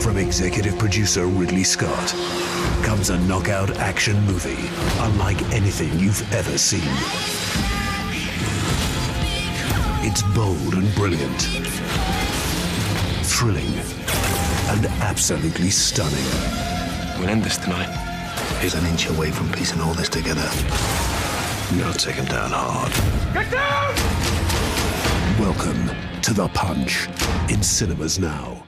From executive producer Ridley Scott comes a knockout action movie unlike anything you've ever seen. It's bold and brilliant, thrilling, and absolutely stunning. We'll end this tonight. He's an inch away from piecing all this together. Now take him down hard. Get down! Welcome to The Punch in cinemas now.